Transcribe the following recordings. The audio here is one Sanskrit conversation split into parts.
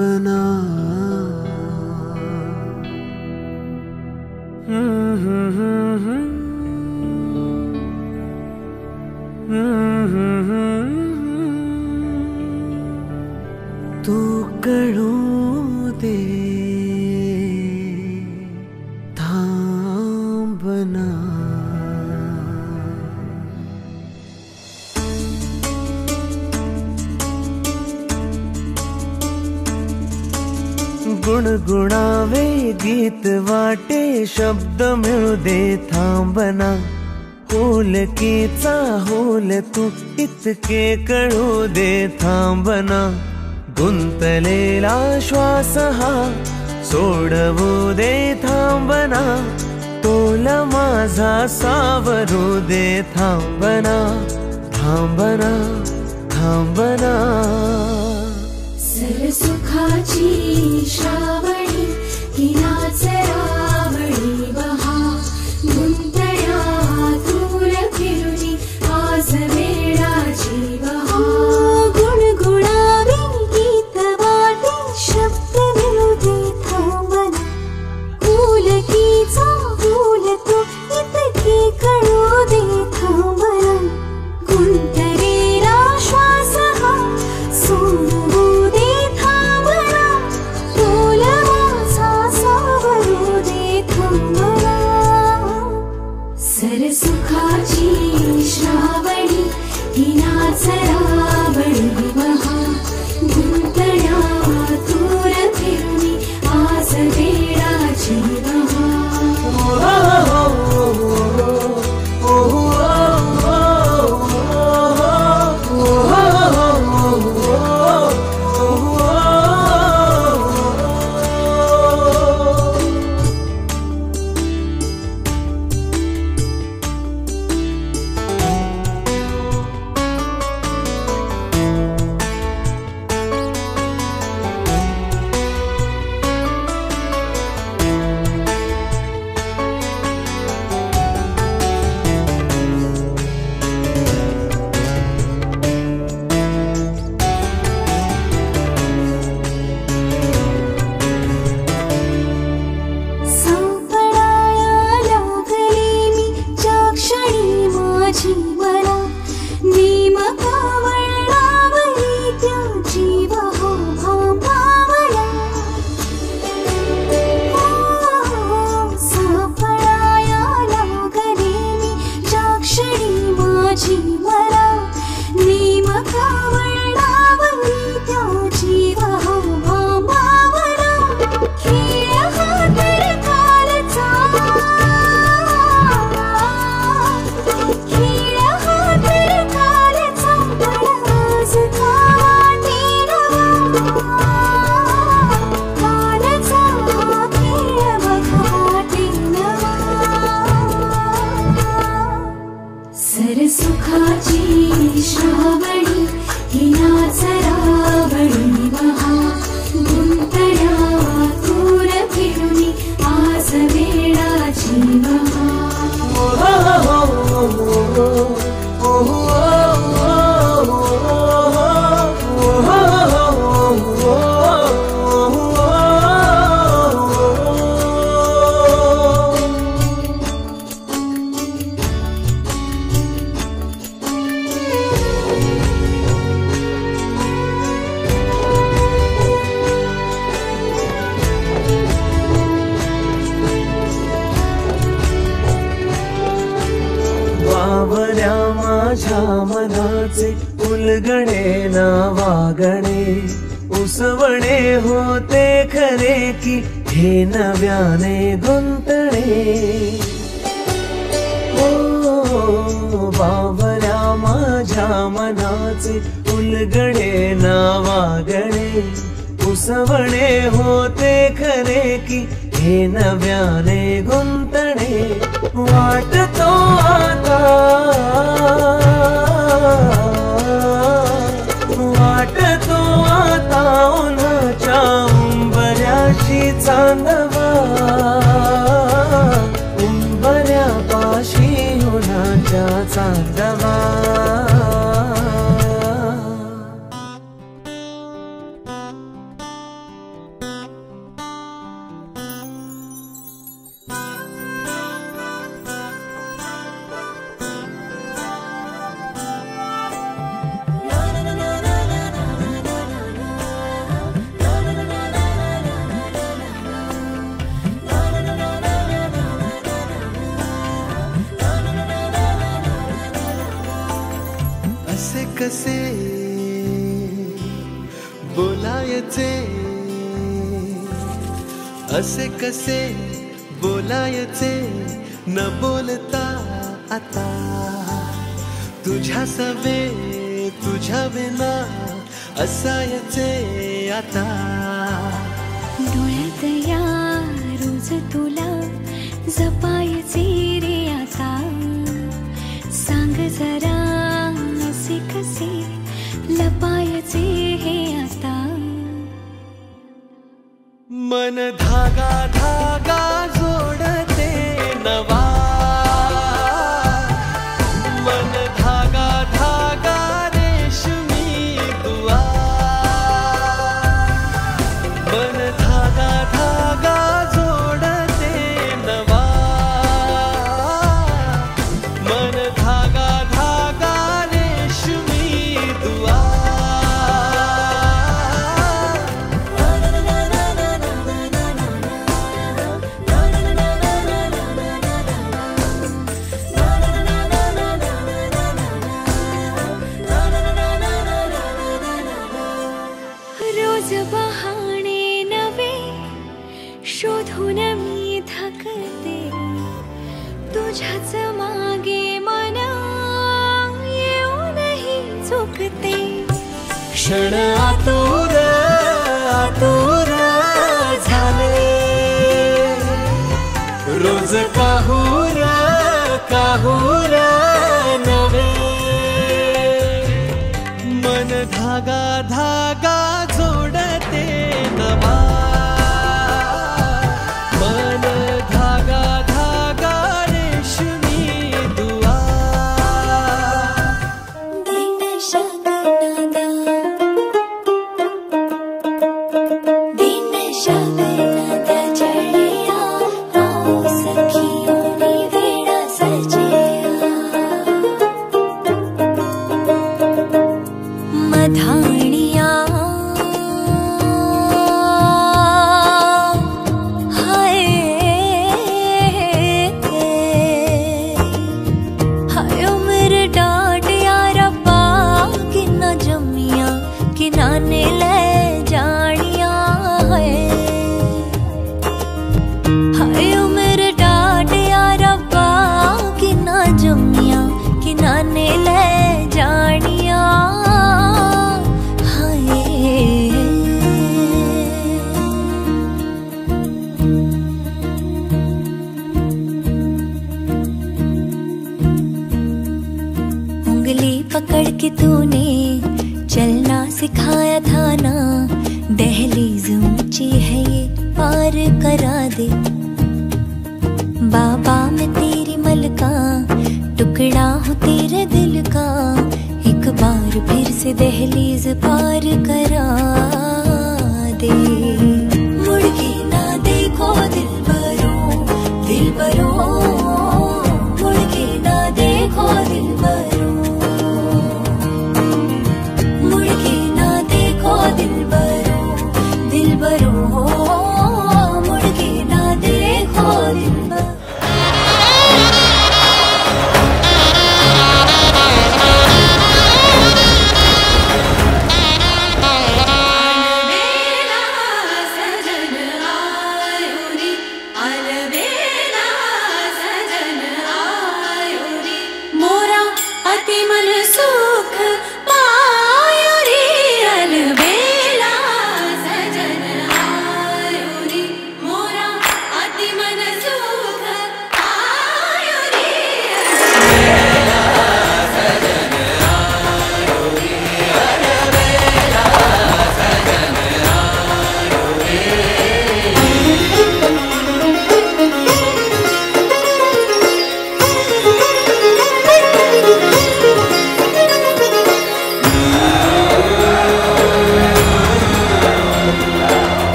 बना गुणगुणावे गीत वाटे शब्द मिळू दे थांबना. होलकीचा होल तू इतके कळू दे थांबना. गुंतलेला श्वास हा सोडवू दे थांबना. तोला माझा सावरू दे थांबना. थांबना थांबना. सरसू शीषा ज्ञाने गुन्तणे ओ बाबरा माझ्या मनाचे उलगणे नावागणे उसवणे होते खरे की हे नव्याने गुंतणे। वाटतो आता। वाटतो आता उन्हाच्या पायाशी चांदवा. उंबऱ्या पाशी उन्हाच्या चांद कसे? बोलायचे असे कसे? बोलायचे न बोलता आता। तुझ्या सवे, तुझ्या विना असायचे आता। डोळ्यात या रोज तुला जपायचे रे आता. सांग जरा मन धागा धागा दहलीज पार कर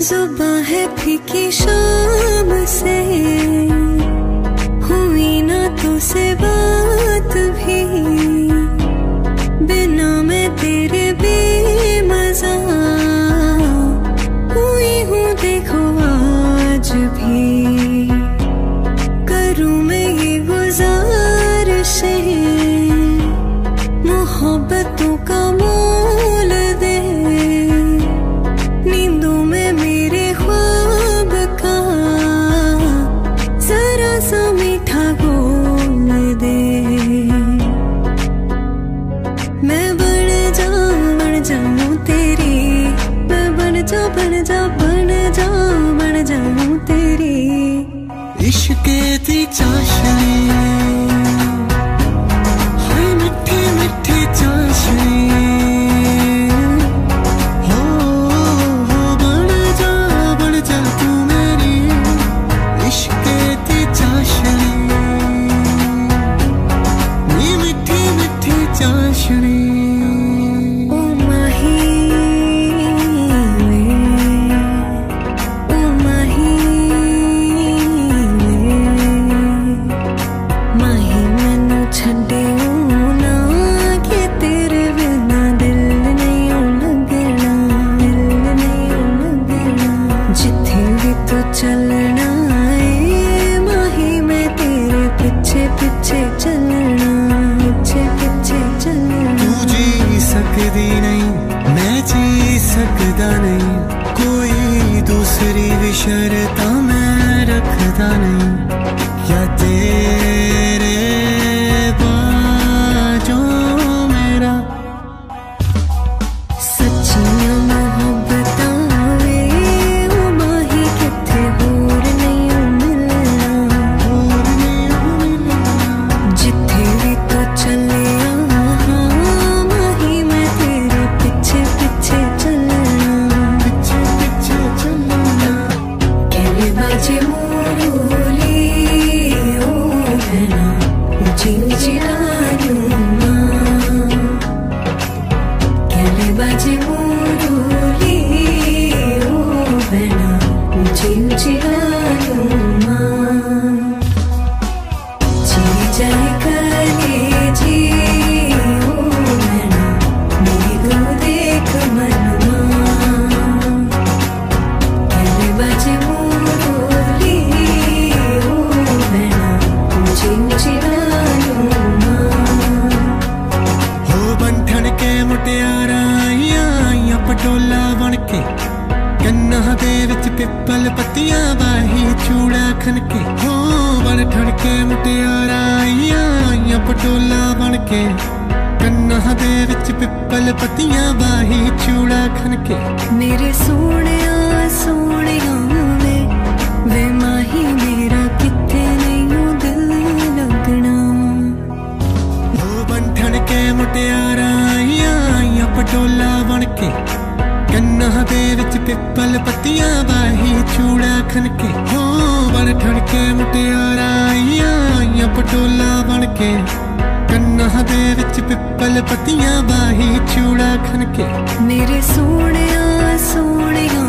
जुबा है फीकी शाम से। हुई ना तो से बात भी। ਕੇ। ਮੇਰੇ ਸੋਹਣਿਆ ਸੋਹਣਿਆ ਵੇ ਵੇ ਮਾਹੀ ਮੇਰਾ ਕਿੱਥੇ ਨਹੀਂ ਉਹ ਦਿਲ ਲੱਗਣਾ? ਉਹ ਬੰਠਣ ਕੇ ਮੁਟਿਆਰਾਂ ਆਈਆਂ ਆਈਆਂ ਪਟੋਲਾ ਬਣ ਕੇ। ਕੰਨਾਂ ਦੇ ਵਿੱਚ ਪਿੱਪਲ ਪੱਤੀਆਂ ਬਾਹੀ ਚੂੜਾ ਖਨ ਕੇ। ਹੋ ਬਣ ਠਣ ਕੇ ਮੁਟਿਆਰਾਂ ਆਈਆਂ ਆਈਆਂ ਪਟੋਲਾ ਬਣ ਕੇ। ਨਹ ਦੇ ਵਿੱਚ ਪਿੱਪਲ ਪੱਤੀਆਂ ਬਾਹੀ ਚੂੜਾ ਖਨ ਕੇ ਮੇਰੇ ਸੋਹਣਿਆ ਸੋਹਣਿਆ